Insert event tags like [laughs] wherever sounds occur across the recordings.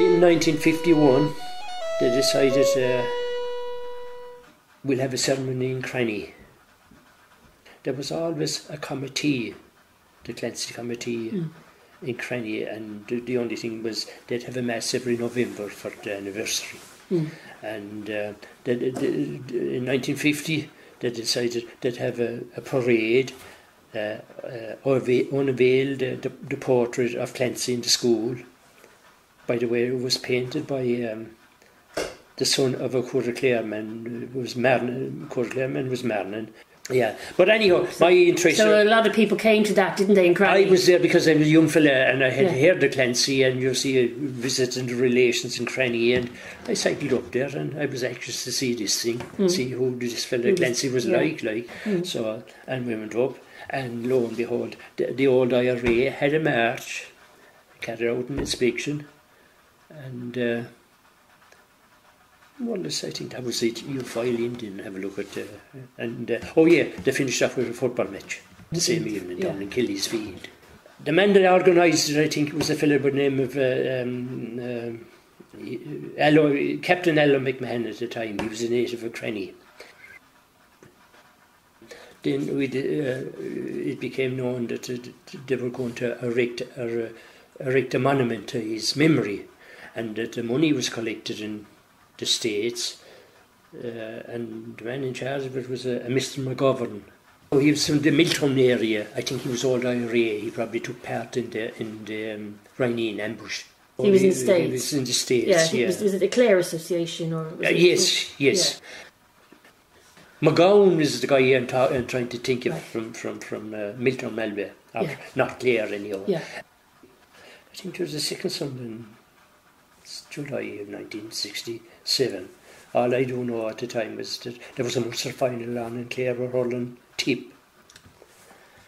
In 1951, they decided uh, we'll have a ceremony in Cranny. There was always a committee, the Clancy Committee Mm. in Cranny, and the, only thing was they'd have a mass every November for the anniversary. Mm. And uh, the, the, the, in 1950, they decided they'd have a, a parade, uh, uh, unveil unveil the, the, the portrait of Clancy in the school. By the way, it was painted by um, the son of a Curra Clareman, was Clareman was Marnin. Yeah, but anyhow, my interest. So a lot of people came to that, didn't they, in I was there because I was a young fella and I had Yeah. heard the Clancy and you see uh, visiting the relations in Cranny and I cycled up there and I was anxious to see this thing, see who this fella was- Clancy was yeah. like, like. So and we went up and lo and behold, the, the old IRA had a march, carried out an inspection, and uh, well, this, I think that was it. You file in, didn't have a look at, uh, and uh, oh yeah, they finished off with a football match the same evening down Yeah. in Killy's Field. The man that organised it, I think, it was a fellow by the name of uh, um, Allo, Captain Allo McMahon at the time. He was a native of Cranny. Then we, uh, it became known that uh, they were going to erect, uh, erect a monument to his memory, and that the money was collected in the States, uh, and the man in charge of it was a, a Mr. McGovern. Oh, he was from the Miltown area. I think he was old IRA. He probably took part in the in the um, ambush. He was in He States. was in the States. yeah, yeah. it was, was it the Clare Association or? Uh, it- yes, yes. McGowan is the guy I'm, ta- I'm trying to think of Right. from from from uh, Miltown Malbay, or Yeah. not Clare anyhow. Yeah, I think there was a second son July of 1967. All I do know at the time was that there was a Munster final on in Clare were hurling Tipp,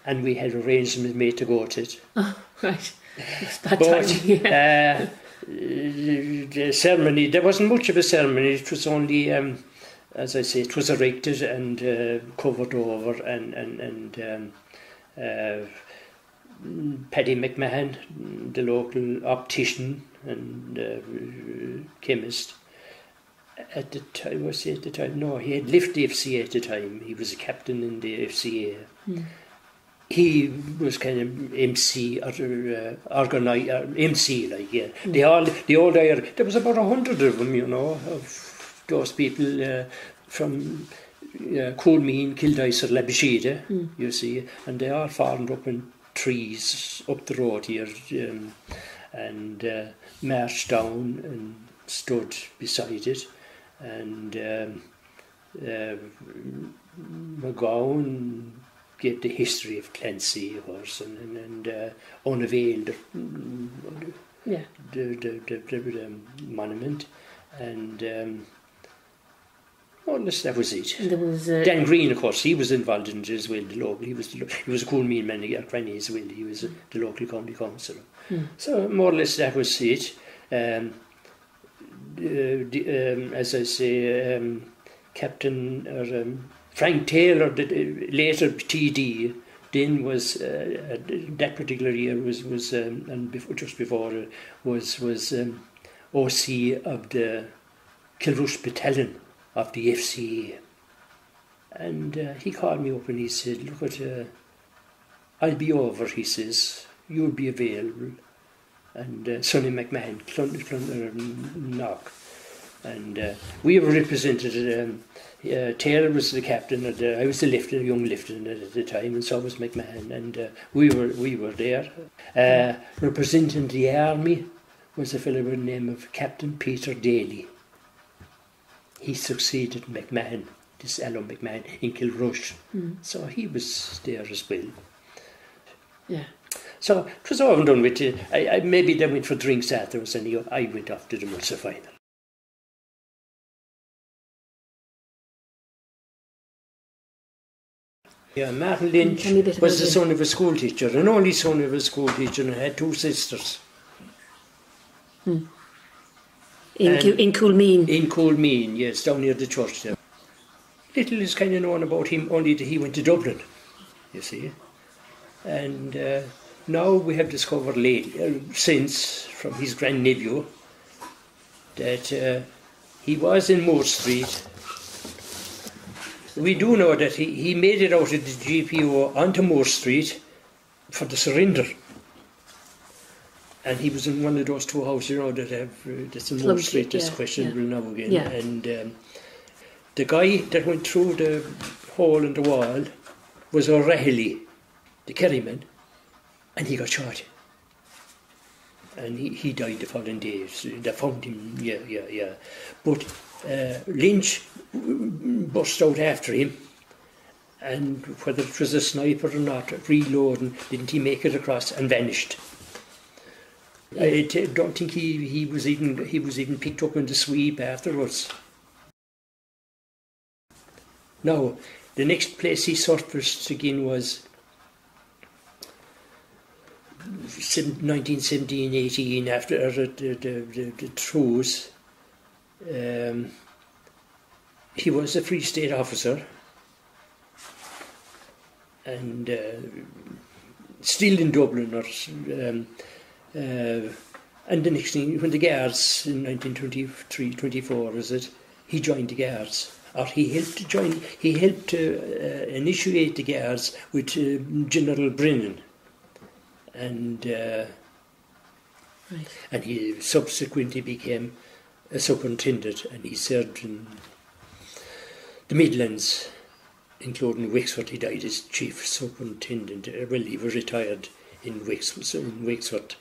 and we had arrangements made to go to it. [laughs] oh, right. It's bad But timing. Yeah. uh, the ceremony, there wasn't much of a ceremony. It was only, um, as I say, it was erected and uh, covered over, and and and um, uh, Paddy McMahon, the local optician and uh, chemist. At the time, was he at the time? No, he had left the FCA at the time. He was a captain in the FCA he was kind of MC or uh, organize, uh, MC like yeah. They all the old IR, there was about a hundred of them, you know, of those people uh, from uh, Coolmeen, Kildysart or Labasheeda, you see, and they all farmed up in trees up the road here um, and uh, marched down and stood beside it and um, uh, McGowan gave the history of Clancy horse and, and, and uh, unveiled mm, yeah. the, the, the, the, the monument and um, more or less that was it. There was uh, Dan Green, of course, he was involved in it as well. The local, he was the, he was a Coolmeen man Cranny as well. He was uh, the local county councillor. Hmm. So more or less that was it. Um, the, the, um, as I say, um, Captain or um, Frank Taylor, the uh, later TD, then was uh, uh, that particular year was was um, and before, just before uh, was was um, OC of the Kilrush Battalion of the FCA. And uh, he called me up and he said, Look at, uh, I'll be over, he says, you'll be available. And uh, Sonny McMahon, Clun, Clun, uh, Knock. And uh, we were represented, um, uh, Taylor was the captain, and I was the lieutenant, young lieutenant at the time, and so was McMahon, and uh, we were we were there. Uh, representing the army was a fellow by the name of Captain Peter Daly he succeeded McMahon, this Alan McMahon, in Kilrush. Mm. So he was there as well. yeah. So it was all done with it. I, I, maybe they went for drinks afterwards and he, I went off to the Munster final. Yeah, Martin Lynch Tell me a bit was the son of a school teacher, an only son of a school teacher, and had two sisters In, Coo- in Coolmeen. in Coolmeen, yes, down near the church there. Little is kind of known about him, only that he went to Dublin, you see. And uh, now we have discovered late, uh, since from his grandnephew that uh, he was in Moore Street. We do know that he, he made it out of the GPO onto Moore Street for the surrender. And he was in one of those two houses, you know, that have uh, that's in Moore Plum Street, that's yeah, questionable now again. Yeah. And um, the guy that went through the hole in the wall was O'Reilly, the Kerryman, and he got shot. And he, he died the following day. So they found him, yeah, yeah, yeah. But uh, Lynch burst out after him, and whether it was a sniper or not, reloading, didn't he make it across and vanished? I t- don't think he, he was even he was even picked up in the sweep afterwards. Now, the next place he surfaced again was 1917 18 after the, the, the, the truce. Um, he was a Free State officer and uh, still in Dublin. Or, um, uh, and the next thing, when the Guards in 1923 24, is it, he joined the Guards. Or he helped to join, he helped to uh, initiate the Guards with uh, General Brennan. And uh, Right. and he subsequently became a superintendent and he served in the Midlands, including Wexford. He died as chief superintendent. Uh, Well, he was retired in Wexford. In Wexford.